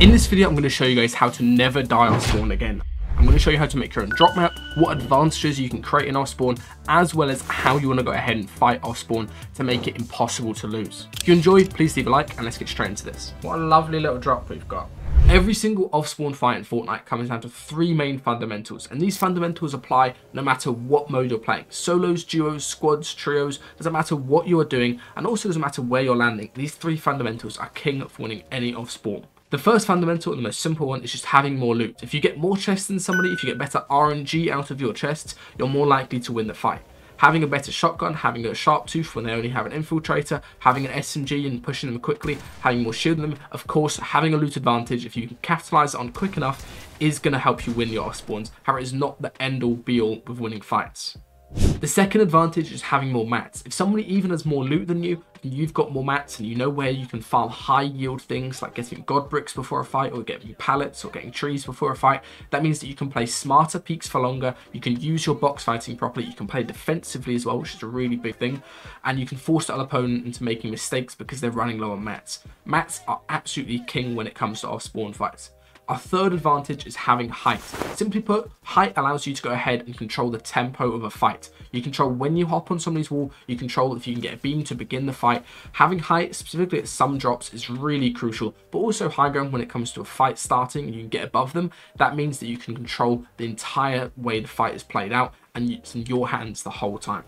In this video, I'm going to show you guys how to never die on spawn again. I'm going to show you how to make your own drop map, what advantages you can create in off spawn, as well as how you want to go ahead and fight off spawn to make it impossible to lose. If you enjoyed, please leave a like and let's get straight into this. What a lovely little drop we've got. Every single off-spawn fight in Fortnite comes down to three main fundamentals, and these fundamentals apply no matter what mode you're playing. Solos, duos, squads, trios, doesn't matter what you are doing, and also doesn't matter where you're landing. These three fundamentals are king for winning any off-spawn. The first fundamental and the most simple one is just having more loot. If you get more chests than somebody, if you get better RNG out of your chests, you're more likely to win the fight. Having a better shotgun, having a sharp tooth when they only have an infiltrator, having an SMG and pushing them quickly, having more shield than them, of course, having a loot advantage, if you can capitalize on quick enough, is going to help you win your off spawns. However, it is not the end all be all with winning fights. The second advantage is having more mats. If somebody even has more loot than you, you've got more mats and you know where you can farm high yield things like getting god bricks before a fight or getting pallets or getting trees before a fight, that means that you can play smarter peaks for longer, you can use your box fighting properly, you can play defensively as well, which is a really big thing, and you can force the other opponent into making mistakes because they're running low on mats. Mats are absolutely king when it comes to off spawn fights. Our third advantage is having height. Simply put, height allows you to go ahead and control the tempo of a fight. You control when you hop on somebody's wall, you control if you can get a beam to begin the fight. Having height, specifically at some drops, is really crucial, but also high ground when it comes to a fight starting and you can get above them. That means that you can control the entire way the fight is played out and it's in your hands the whole time.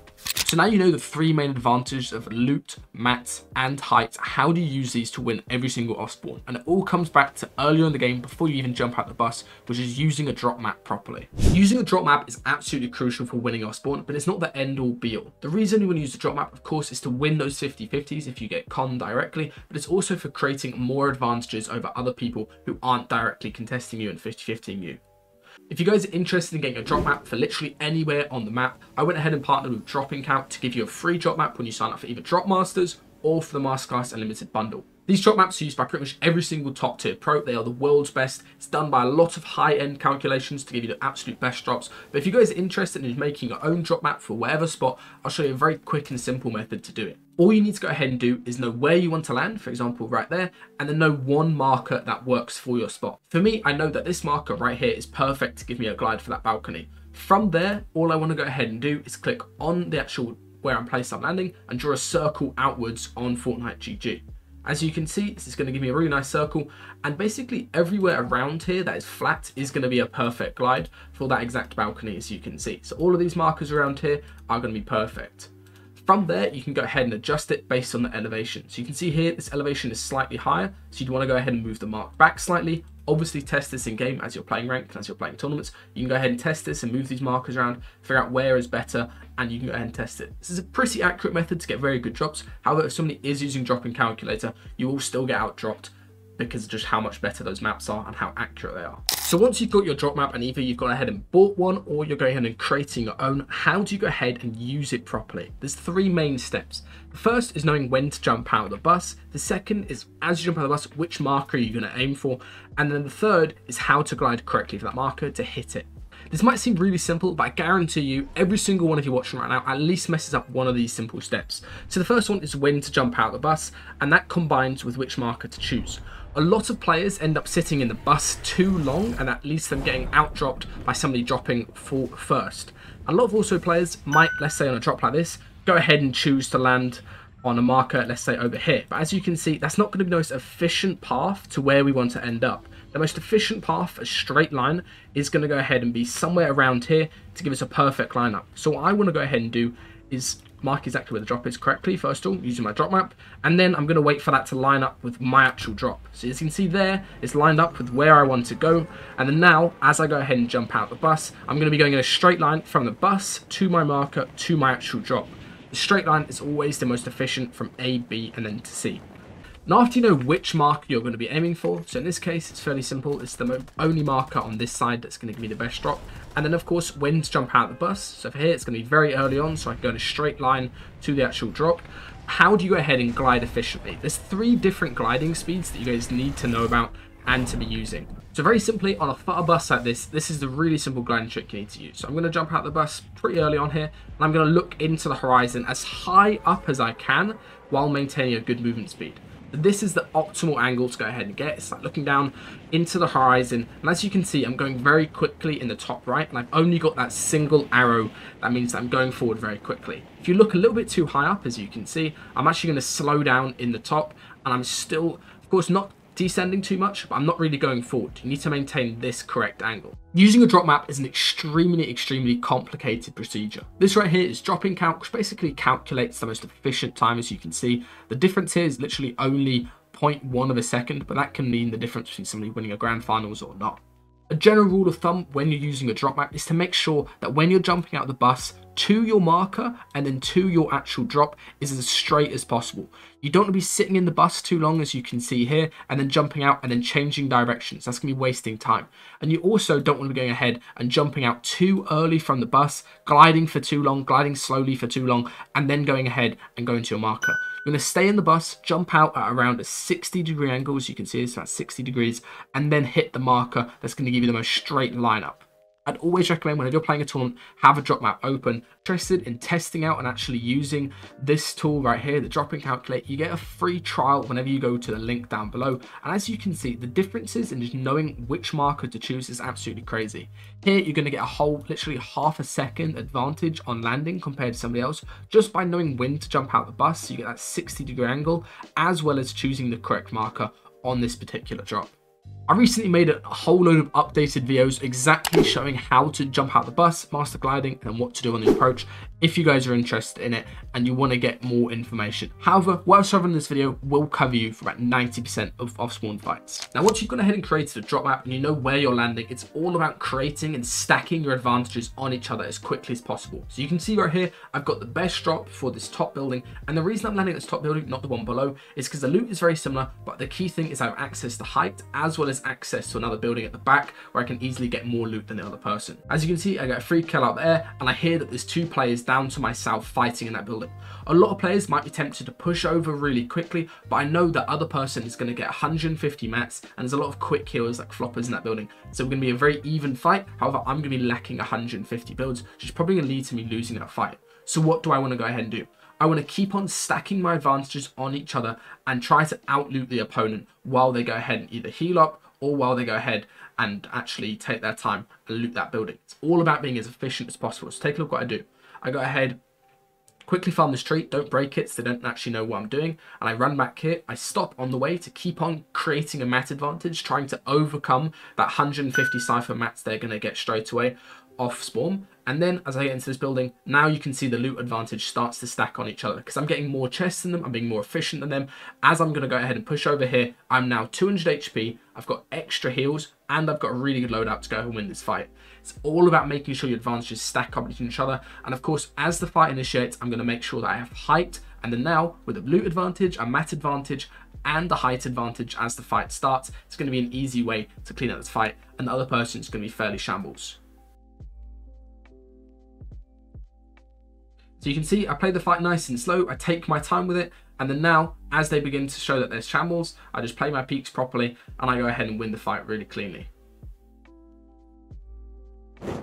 So now you know the three main advantages of loot, mats, and height. How do you use these to win every single off spawn? And it all comes back to earlier in the game before you even jump out the bus, which is using a drop map properly. Using a drop map is absolutely crucial for winning off spawn, but it's not the end all be all. The reason you want to use the drop map, of course, is to win those 50-50s if you get con directly, but it's also for creating more advantages over other people who aren't directly contesting you and 50-50ing you. If you guys are interested in getting a drop map for literally anywhere on the map, I went ahead and partnered with Dropping Calc to give you a free drop map when you sign up for either Drop Masters or for the Masterclass Unlimited bundle. These drop maps are used by pretty much every single top tier pro. They are the world's best. It's done by a lot of high end calculations to give you the absolute best drops. But if you guys are interested in making your own drop map for whatever spot, I'll show you a very quick and simple method to do it. All you need to go ahead and do is know where you want to land, for example, right there, and then know one marker that works for your spot. For me, I know that this marker right here is perfect to give me a glide for that balcony. From there, all I want to go ahead and do is click on the actual where I'm placed I'm landing and draw a circle outwards on Fortnite GG. As you can see, this is going to give me a really nice circle, and basically everywhere around here that is flat is going to be a perfect glide for that exact balcony, as you can see. So all of these markers around here are going to be perfect. From there, you can go ahead and adjust it based on the elevation. So you can see here, this elevation is slightly higher, so you'd want to go ahead and move the mark back slightly. Obviously test this in game as you're playing ranked and as you're playing tournaments. You can go ahead and test this and move these markers around, figure out where is better, and you can go ahead and test it. This is a pretty accurate method to get very good drops. However, if somebody is using dropping calculator, you will still get out dropped because of just how much better those maps are and how accurate they are. So once you've got your drop map and either you've gone ahead and bought one or you're going ahead and creating your own, how do you go ahead and use it properly? There's three main steps. The first is knowing when to jump out of the bus. The second is as you jump out of the bus, which marker are you going to aim for? And then the third is how to glide correctly for that marker to hit it. This might seem really simple, but I guarantee you every single one of you watching right now at least messes up one of these simple steps. So the first one is when to jump out of the bus, and that combines with which marker to choose. A lot of players end up sitting in the bus too long, and that leads them getting outdropped by somebody dropping full first. A lot of also players might, let's say on a drop like this, go ahead and choose to land on a marker, let's say over here. But as you can see, that's not going to be the most efficient path to where we want to end up. The most efficient path, a straight line, is going to go ahead and be somewhere around here to give us a perfect lineup. So what I want to go ahead and do is mark exactly where the drop is correctly, first of all, using my drop map, and then I'm going to wait for that to line up with my actual drop. So as you can see there, it's lined up with where I want to go, and then now, as I go ahead and jump out the bus, I'm going to be going in a straight line from the bus to my marker to my actual drop. The straight line is always the most efficient from A, B, and then to C. Now after you know which marker you're going to be aiming for, so in this case it's fairly simple, it's the only marker on this side that's going to give me the best drop. And then of course when to jump out of the bus, so for here it's going to be very early on so I can go in a straight line to the actual drop. How do you go ahead and glide efficiently? There's three different gliding speeds that you guys need to know about and to be using. So very simply, on a far bus like this, this is the really simple gliding trick you need to use. So I'm going to jump out the bus pretty early on here, and I'm going to look into the horizon as high up as I can while maintaining a good movement speed. This is the optimal angle to go ahead and get. It's like looking down into the horizon. And as you can see, I'm going very quickly in the top right. And I've only got that single arrow. That means that I'm going forward very quickly. If you look a little bit too high up, as you can see, I'm actually going to slow down in the top. And I'm still, of course, not descending too much, but I'm not really going forward. You need to maintain this correct angle. Using a drop map is an extremely, extremely complicated procedure. This right here is dropping calc, which basically calculates the most efficient time, as you can see. The difference here is literally only 0.1 of a second, but that can mean the difference between somebody winning a grand finals or not. A general rule of thumb when you're using a drop map is to make sure that when you're jumping out of the bus, to your marker and then to your actual drop is as straight as possible. You don't want to be sitting in the bus too long as you can see here and then jumping out and then changing directions. That's going to be wasting time. And you also don't want to be going ahead and jumping out too early from the bus, gliding for too long, gliding slowly for too long, and then going ahead and going to your marker. You're going to stay in the bus, jump out at around a 60 degree angle, as you can see, it's about 60 degrees, and then hit the marker that's going to give you the most straight line up. I'd always recommend whenever you're playing a tournament, have a drop map open. Interested in testing out and actually using this tool right here, the drop dropping calculator, you get a free trial whenever you go to the link down below. And as you can see, the differences in just knowing which marker to choose is absolutely crazy. Here, you're going to get a whole, literally half a second advantage on landing compared to somebody else, just by knowing when to jump out the bus. So you get that 60 degree angle, as well as choosing the correct marker on this particular drop. I recently made a whole load of updated videos exactly showing how to jump out the bus, master gliding, and what to do on the approach if you guys are interested in it and you want to get more information. However, what I've shown in this video will cover you for about 90% of off-spawn fights. Now, once you've gone ahead and created a drop map and you know where you're landing, it's all about creating and stacking your advantages on each other as quickly as possible. So you can see right here, I've got the best drop for this top building. And the reason I'm landing at this top building, not the one below, is because the loot is very similar, but the key thing is I have access to height as well as access to another building at the back where I can easily get more loot than the other person. As you can see, I get a free kill out there and I hear that there's two players down to myself fighting in that building. A lot of players might be tempted to push over really quickly, but I know that other person is going to get 150 mats and there's a lot of quick kills like floppers in that building. So we're going to be a very even fight. However, I'm going to be lacking 150 builds, which is probably going to lead to me losing that fight. So what do I want to go ahead and do? I want to keep on stacking my advantages on each other and try to outloot the opponent while they go ahead and either heal up or while they go ahead and actually take their time and loot that building. It's all about being as efficient as possible. So take a look what I do. I go ahead, quickly farm the tree, don't break it so they don't actually know what I'm doing. And I run back here, I stop on the way to keep on creating a mat advantage, trying to overcome that 150 Cypher mats they're going to get straight away off spawn. And then as I get into this building, now you can see the loot advantage starts to stack on each other because I'm getting more chests than them, I'm being more efficient than them. As I'm going to go ahead and push over here, I'm now 200 HP, I've got extra heals, and I've got a really good loadout to go and win this fight. It's all about making sure your advantages stack up with each other. And of course, as the fight initiates, I'm going to make sure that I have height. And then now, with a loot advantage, a mat advantage, and the height advantage as the fight starts, it's going to be an easy way to clean up this fight. And the other person is going to be fairly shambles. So you can see I play the fight nice and slow, I take my time with it, and then now, as they begin to show that there's shambles, I just play my peaks properly, and I go ahead and win the fight really cleanly.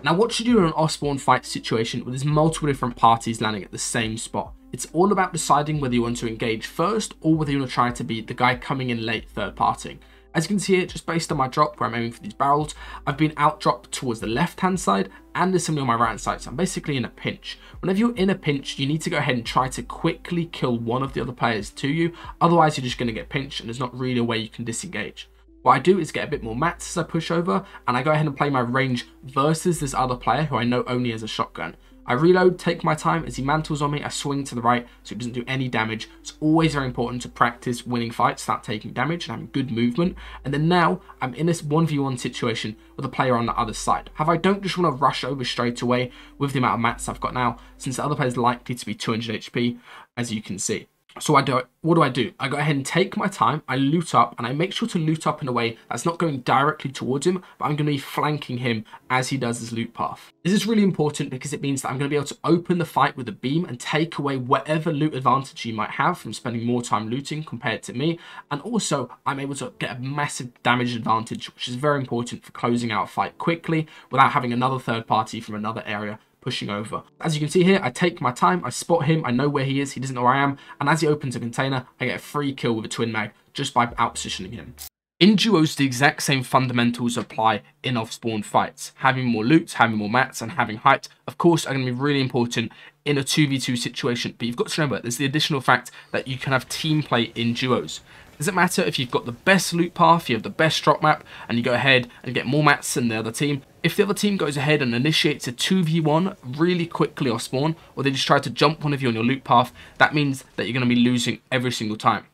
Now what should you do in an off-spawn fight situation where there's multiple different parties landing at the same spot? It's all about deciding whether you want to engage first or whether you want to try to be the guy coming in late third partying. As you can see here, just based on my drop where I'm aiming for these barrels, I've been out dropped towards the left hand side and there's somebody on my right hand side, so I'm basically in a pinch. Whenever you're in a pinch, you need to go ahead and try to quickly kill one of the other players to you, otherwise you're just going to get pinched and there's not really a way you can disengage. What I do is get a bit more mats as I push over and I go ahead and play my range versus this other player who I know only has a shotgun. I reload, take my time. As he mantles on me, I swing to the right so it doesn't do any damage. It's always very important to practice winning fights, start taking damage and having good movement. And then now I'm in this 1v1 situation with a player on the other side. Have I don't just want to rush over straight away with the amount of mats I've got now, since the other player is likely to be 200 HP, as you can see. So I do what do I do? I go ahead and take my time, I loot up, and I make sure to loot up in a way that's not going directly towards him, but I'm going to be flanking him as he does his loot path. This is really important because it means that I'm going to be able to open the fight with a beam and take away whatever loot advantage he might have from spending more time looting compared to me. And also, I'm able to get a massive damage advantage, which is very important for closing out a fight quickly without having another third party from another area pushing over. As you can see here, I take my time, I spot him, I know where he is, he doesn't know where I am, and as he opens a container, I get a free kill with a twin mag just by outpositioning him. In duos, the exact same fundamentals apply in off-spawn fights. Having more loot, having more mats, and having height, of course, are going to be really important in a 2v2 situation. But you've got to remember, there's the additional fact that you can have team play in duos. Doesn't matter if you've got the best loot path, you have the best drop map, and you go ahead and get more mats than the other team. If the other team goes ahead and initiates a 2v1 really quickly off spawn, or they just try to jump one of you on your loot path, that means that you're going to be losing every single time.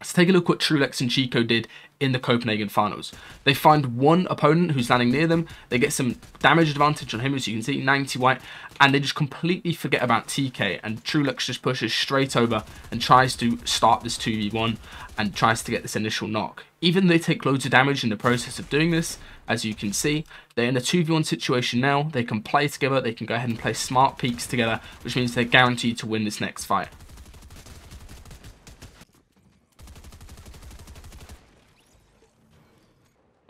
Let's take a look what Trulex and Chico did in the Copenhagen finals. They find one opponent who's landing near them, they get some damage advantage on him as you can see, 90 white, and they just completely forget about TK and Trulex just pushes straight over and tries to start this 2v1 and tries to get this initial knock. Even they take loads of damage in the process of doing this, as you can see, they're in a 2v1 situation now, they can play together, they can go ahead and play smart peaks together, which means they're guaranteed to win this next fight.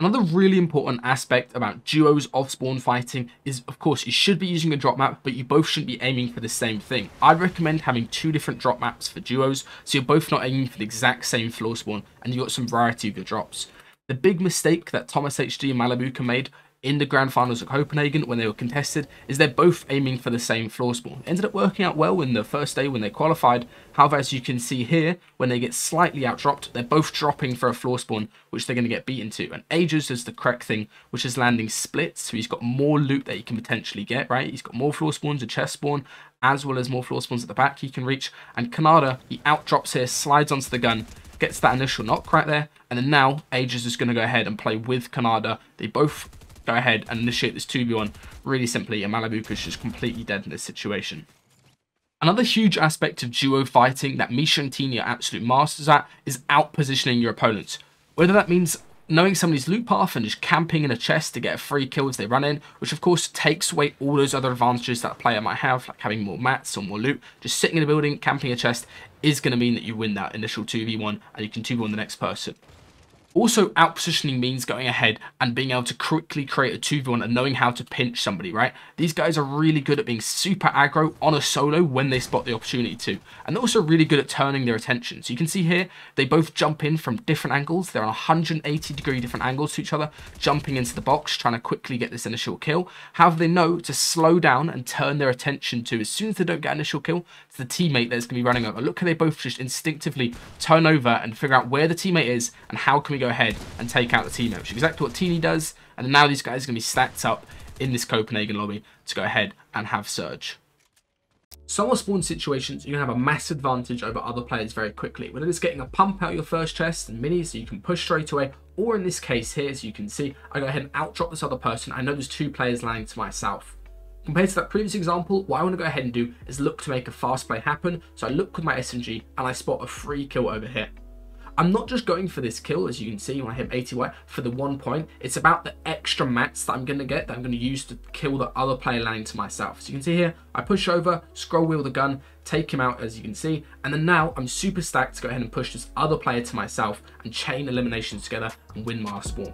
Another really important aspect about duos off-spawn fighting is, of course, you should be using a drop map, but you both shouldn't be aiming for the same thing. I'd recommend having two different drop maps for duos, so you're both not aiming for the exact same floor spawn, and you've got some variety of your drops. The big mistake that Thomas HD and Malibuca made in the grand finals of Copenhagen when they were contested is they're both aiming for the same floor spawn. It ended up working out well in the first day when they qualified. However, as you can see here, when they get slightly outdropped, they're both dropping for a floor spawn, which they're going to get beaten to. And Aegis is the correct thing, which is landing splits. So he's got more loot that he can potentially get, right? He's got more floor spawns, a chest spawn, as well as more floor spawns at the back he can reach. And Kanada, he outdrops here, slides onto the gun, gets that initial knock right there. And then now, Aegis is going to go ahead and play with Kanada. They both go ahead and initiate this 2v1 really simply, and is just completely dead in this situation. Another huge aspect of duo fighting that Misha and Tini are absolute masters at is out-positioning your opponents. Whether that means knowing somebody's loot path and just camping in a chest to get a free kill as they run in, which of course takes away all those other advantages that a player might have, like having more mats or more loot. Just sitting in a building, camping a chest, is going to mean that you win that initial 2v1 and you can 2v1 the next person. Also, outpositioning means going ahead and being able to quickly create a 2v1 and knowing how to pinch somebody, right? These guys are really good at being super aggro on a solo when they spot the opportunity to. And they're also really good at turning their attention. So you can see here, they both jump in from different angles. They're on 180 degree different angles to each other, jumping into the box, trying to quickly get this initial kill. However, they know to slow down and turn their attention to, as soon as they don't get initial kill, it's the teammate that's going to be running over. Look how they both just instinctively turn over and figure out where the teammate is and how can we go ahead and take out the teammate, which is exactly what Teeny does. And now these guys are going to be stacked up in this Copenhagen lobby to go ahead and have Surge. Solo spawn situations, you're going to have a mass advantage over other players very quickly. Whether it's getting a pump out your first chest and minis so you can push straight away, or in this case here, as you can see, I go ahead and outdrop this other person. I know there's two players landing to my south. Compared to that previous example, what I want to go ahead and do is look to make a fast play happen. So I look with my SMG and I spot a free kill over here. I'm not just going for this kill, as you can see when I hit 80 white, for the one point. It's about the extra mats that I'm going to get, that I'm going to use to kill the other player landing to myself. So you can see here, I push over, scroll wheel the gun, take him out, as you can see. And then now I'm super stacked to go ahead and push this other player to myself and chain eliminations together and win my spawn.